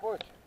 Кость.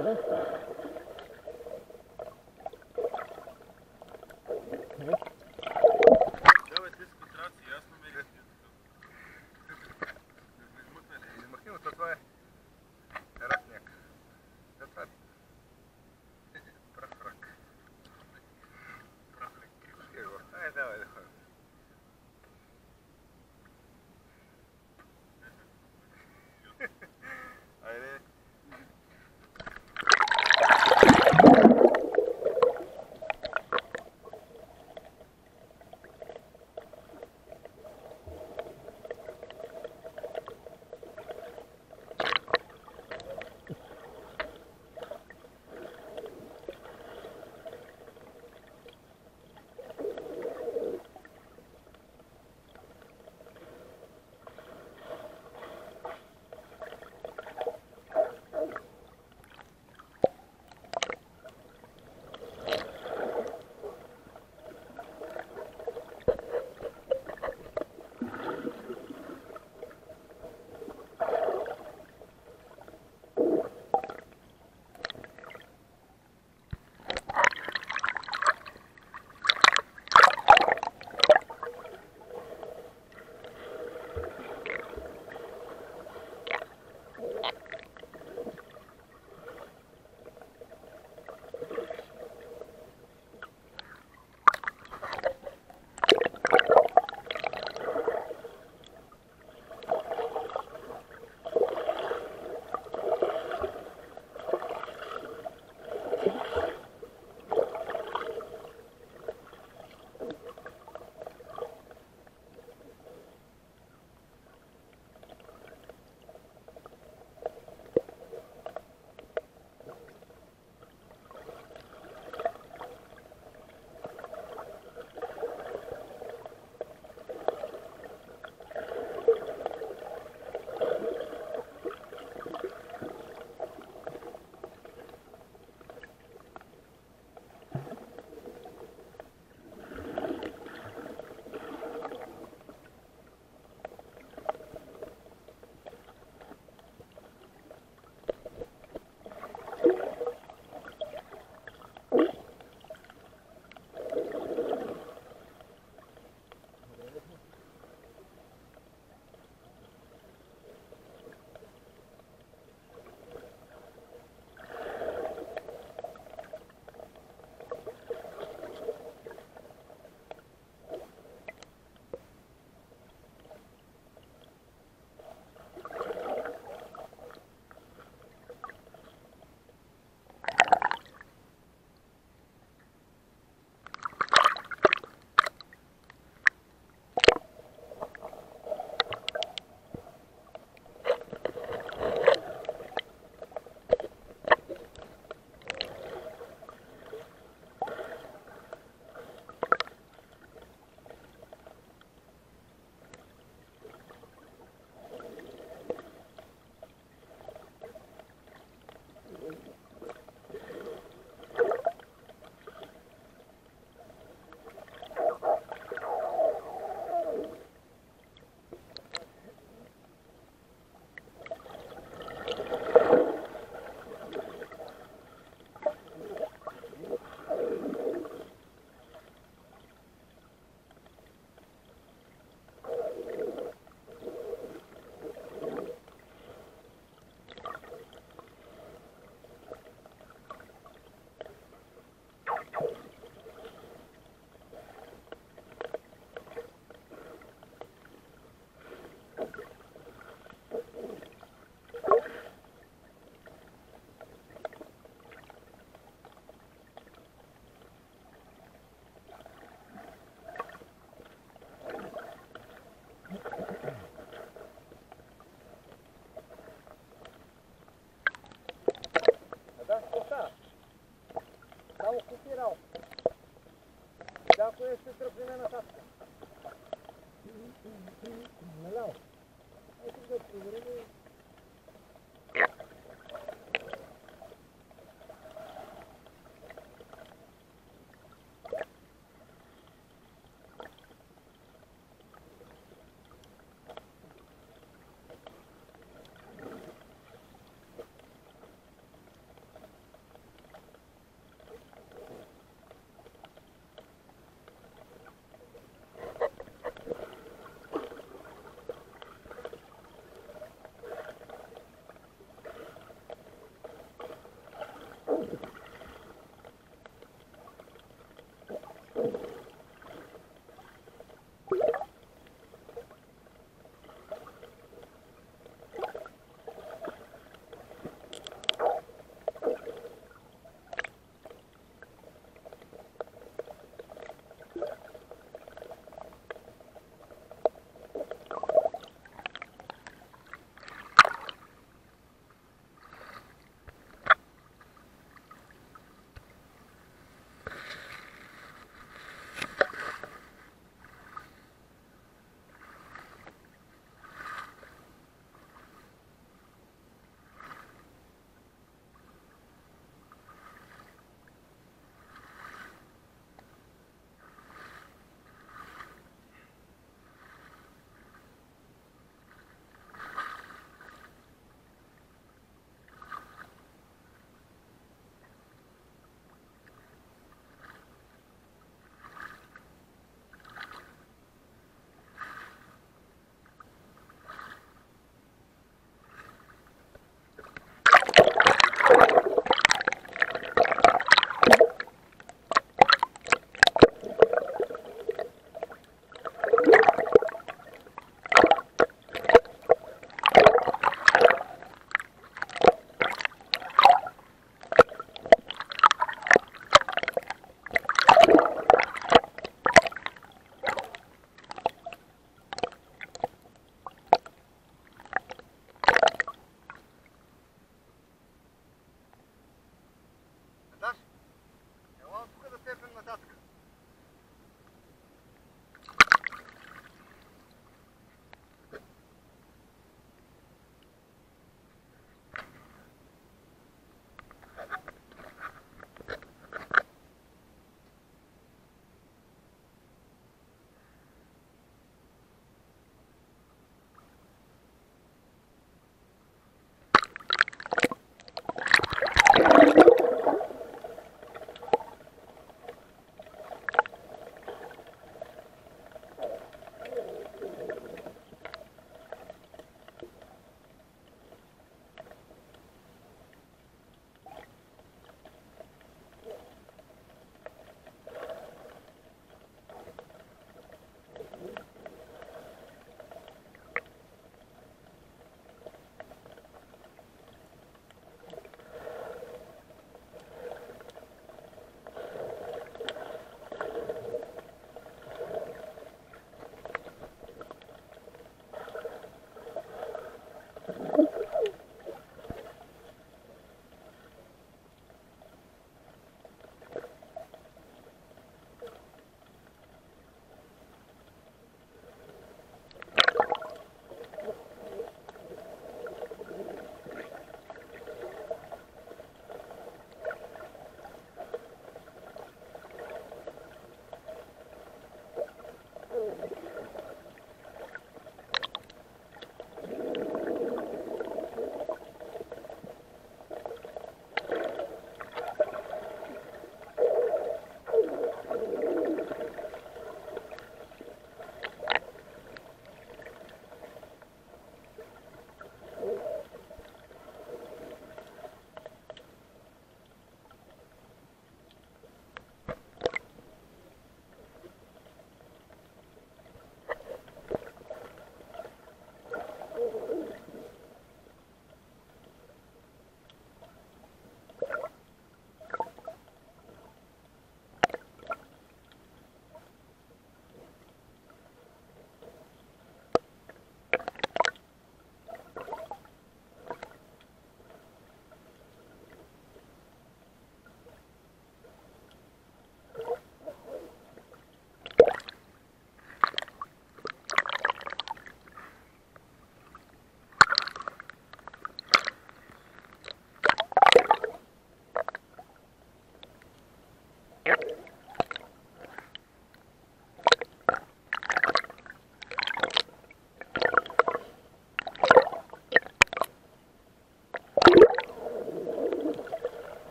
Evet.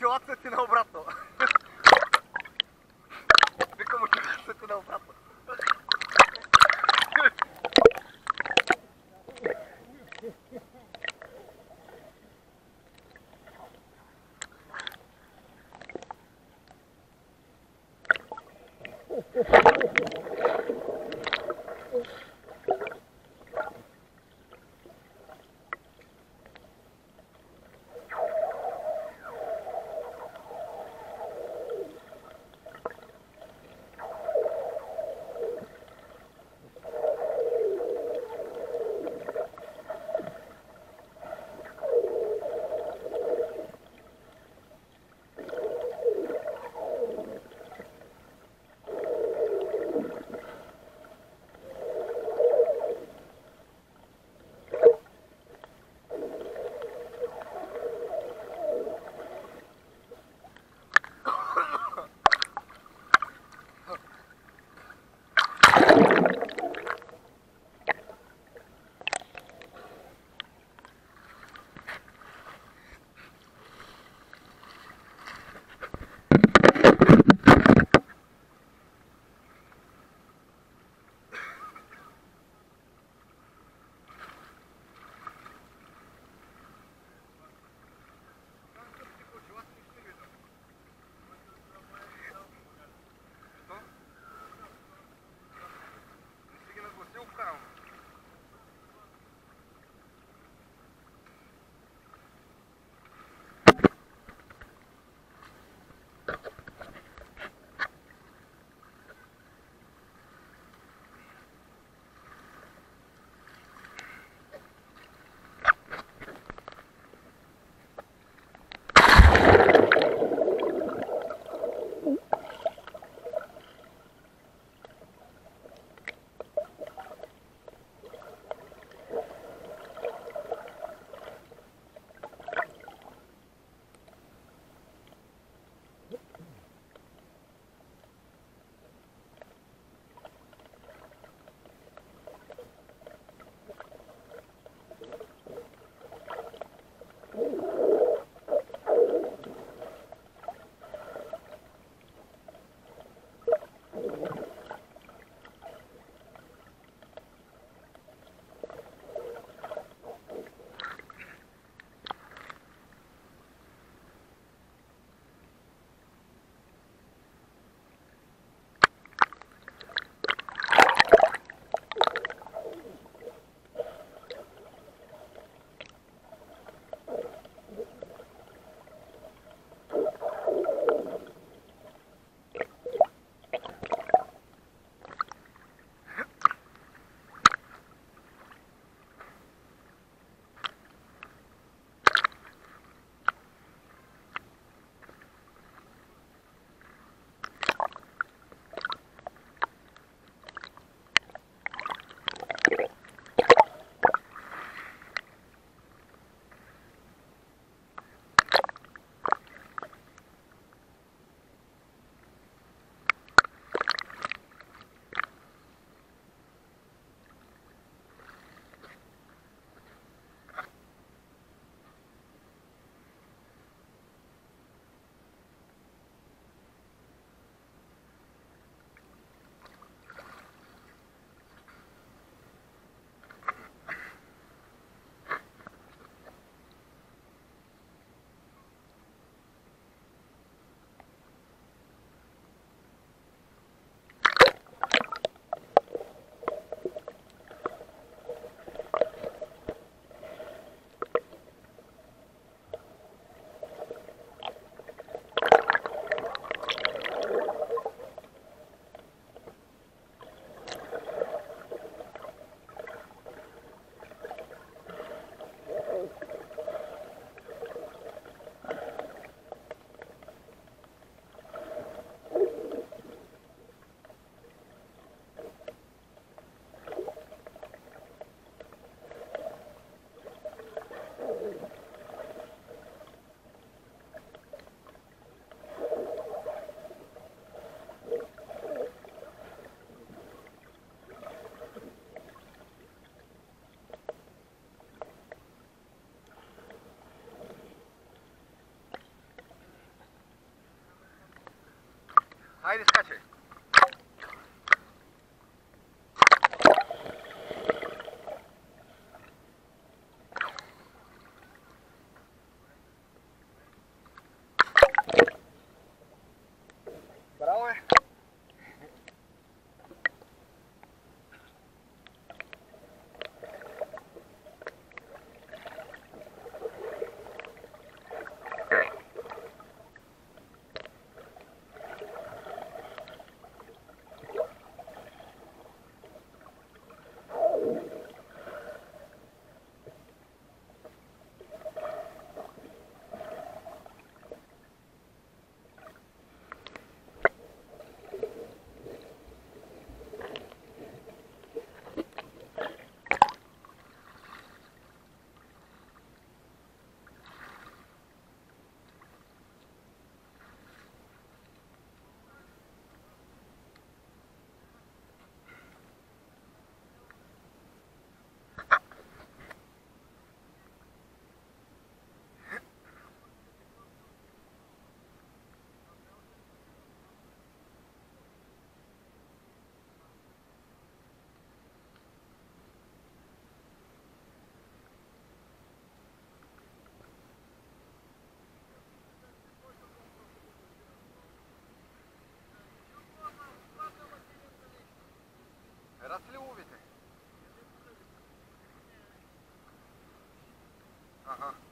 idiota se não o Aynı kaçır. 看看